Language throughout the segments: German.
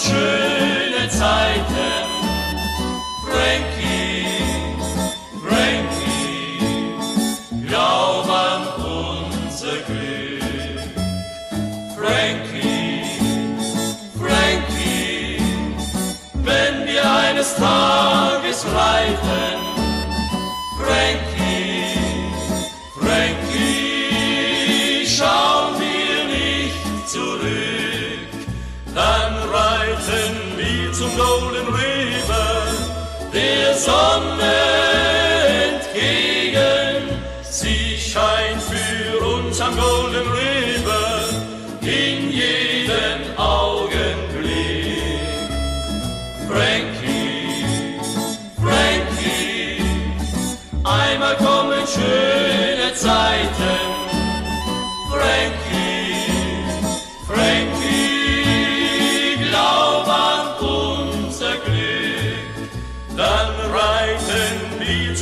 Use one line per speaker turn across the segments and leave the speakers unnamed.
schöne Zeiten. Frankie, Frankie, glaub an unser Glück. Frankie, Frankie, wenn wir eines Tages reiten. Frankie, Frankie, schauen wir nicht zurück. Zum Golden River, der Sonne entgegen. Sie scheint für uns am Golden River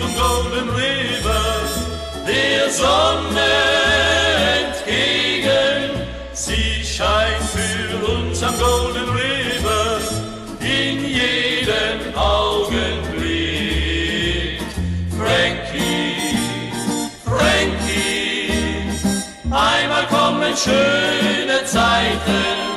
zum Golden River, der Sonne entgegen. Sie scheint für uns am Golden River in jedem Augenblick. Frankie, Frankie, einmal kommen schöne Zeiten.